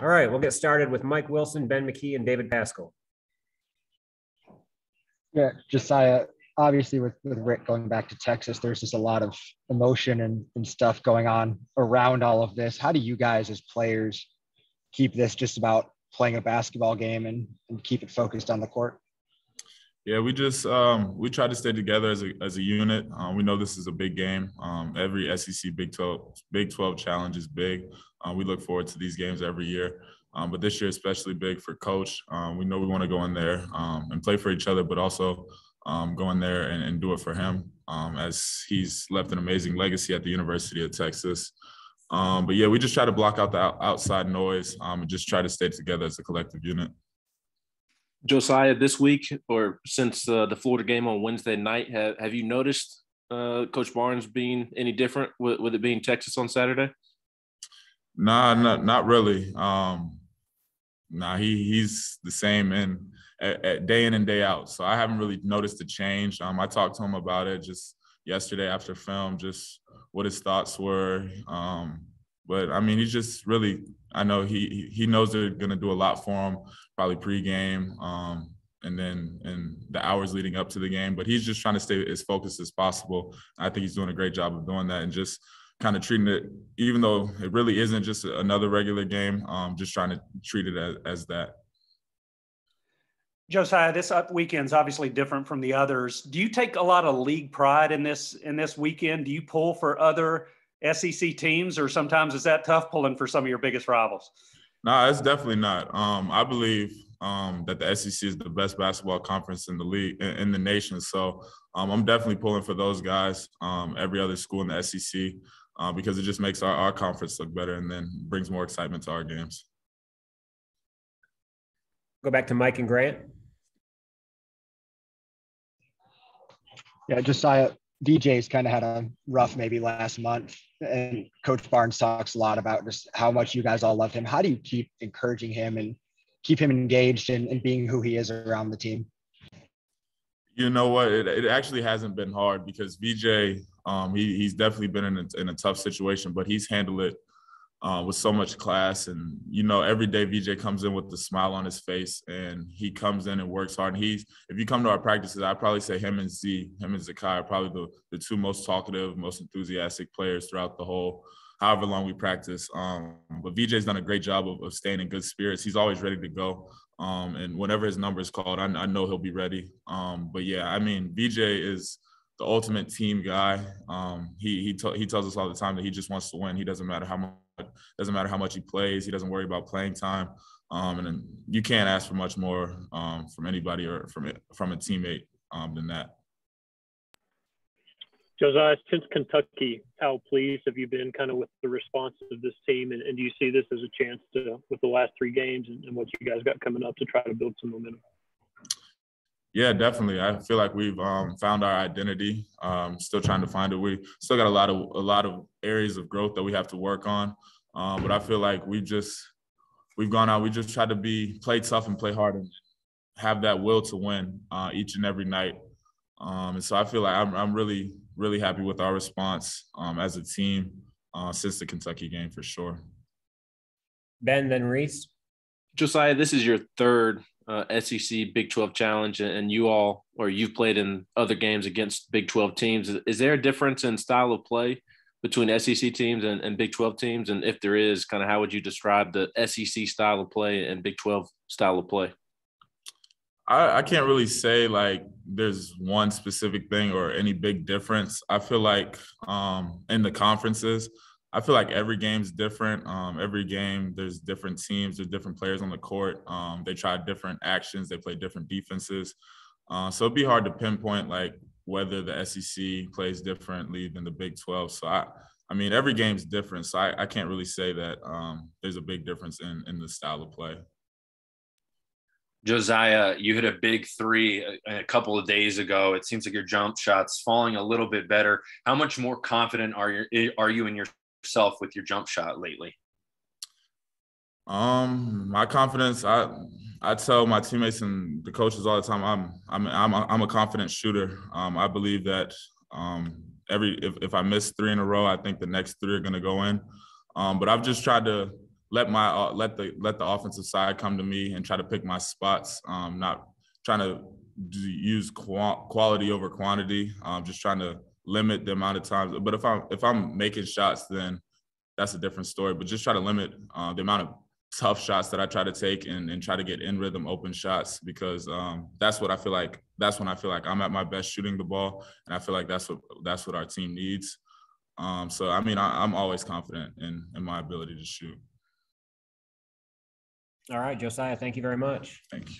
All right, we'll get started with Mike Wilson, Ben McKee, and David Pascal. Yeah, Josiah, obviously with, with Rick going back to Texas, there's just a lot of emotion and, and stuff going on around all of this. How do you guys as players keep this just about playing a basketball game and, and keep it focused on the court? Yeah, we just um, we try to stay together as a as a unit. Um, we know this is a big game. Um, every SEC Big 12 Big 12 challenge is big. Uh, we look forward to these games every year, um, but this year especially big for Coach. Um, we know we want to go in there um, and play for each other, but also go in there and, and, do it for him, as he's left an amazing legacy at the University of Texas. but yeah, we just try to block out the outside noise and just try to stay together as a collective unit. Josiah, this week or since uh, the Florida game on Wednesday night, have, have you noticed uh, Coach Barnes being any different with, with, it being Texas on Saturday? Nah, not not really. Um, nah, he he's the same in at, at day in and day out. So I haven't really noticed a change. Um, I talked to him about it just yesterday after film, just what his thoughts were. Um, but I mean, he's just really. I know he he knows they're gonna do a lot for him probably pregame, um, and then in the hours leading up to the game. But he's just trying to stay as focused as possible. I think he's doing a great job of doing that and just kind of treating it, even though it really isn't just another regular game, um, just trying to treat it as, as that. Josiah, this weekend's obviously different from the others. Do you take a lot of league pride in this in this weekend? Do you pull for other SEC teams, or sometimes is that tough pulling for some of your biggest rivals? No, it's definitely not. Um, I believe um, that the SEC is the best basketball conference in the league in, in the nation. So um, I'm definitely pulling for those guys. Um, every other school in the SEC uh, because it just makes our, our conference look better and then brings more excitement to our games. Go back to Mike and Grant. Yeah, Josiah, VJ's kind of had a rough maybe last month, and Coach Barnes talks a lot about just how much you guys all love him. How do you keep encouraging him and keep him engaged and, and being who he is around the team? You know what? It, it actually hasn't been hard because VJ, um, he, he's definitely been in a, in a tough situation, but he's handled it uh, with so much class. And, you know, every day VJ comes in with a smile on his face and he comes in and works hard. And he's, if you come to our practices, I'd probably say him and Z, him and Zakai are probably the, the two most talkative, most enthusiastic players throughout the whole, however long we practice. Um, but VJ's done a great job of, of staying in good spirits. He's always ready to go. Um, and whenever his number is called, I, I know he'll be ready. Um, but yeah, I mean, VJ is the ultimate team guy. Um, he he t- he tells us all the time that he just wants to win. He doesn't matter how much doesn't matter how much he plays. He doesn't worry about playing time. Um, and you can't ask for much more um, from anybody or from from a teammate um, than that. Josiah, since Kentucky, how pleased have you been kind of with the response of this team? And, and do you see this as a chance to, with the last three games and, and, what you guys got coming up to try to build some momentum? Yeah, definitely. I feel like we've um, found our identity. Um, still trying to find it. We still got a lot of a lot of areas of growth that we have to work on. Um, but I feel like we just we've gone out. We just try to be play tough and play hard and have that will to win uh, each and every night. Um, and so I feel like I'm, I'm really really happy with our response um, as a team uh, since the Kentucky game for sure. Ben, then Reese. Josiah, this is your third uh, SEC Big 12 challenge, and you all, or you've played in other games against Big 12 teams. Is there a difference in style of play between SEC teams and, and Big 12 teams? And if there is, kind of how would you describe the SEC style of play and Big 12 style of play? I, I can't really say like there's one specific thing or any big difference. I feel like um, in the conferences, I feel like every game's different. Um, every game, there's different teams, there's different players on the court. Um, they try different actions, they play different defenses. Uh, so it'd be hard to pinpoint like whether the SEC plays differently than the Big 12. So I, I mean, every game's different. So I, I can't really say that um, there's a big difference in in the style of play. Josiah, you hit a big three a, a, couple of days ago. It seems like your jump shot's falling a little bit better. How much more confident are you are you in your yourself with your jump shot lately? Um, my confidence, I I tell my teammates and the coaches all the time, I'm I'm I'm a, I'm a confident shooter. Um, I believe that um, every if, if I miss three in a row, I think the next three are going to go in. Um, but I've just tried to let my uh, let the let the offensive side come to me and try to pick my spots. Um, not trying to use qua- quality over quantity. Um, just trying to limit the amount of times. But if I'm if I'm making shots, then that's a different story. But just try to limit uh, the amount of tough shots that I try to take and, and try to get in rhythm open shots because um, that's what I feel like. That's when I feel like I'm at my best shooting the ball, and I feel like that's what that's what our team needs. Um, so I mean, I, I'm always confident in in my ability to shoot. All right, Josiah, thank you very much. Thank you.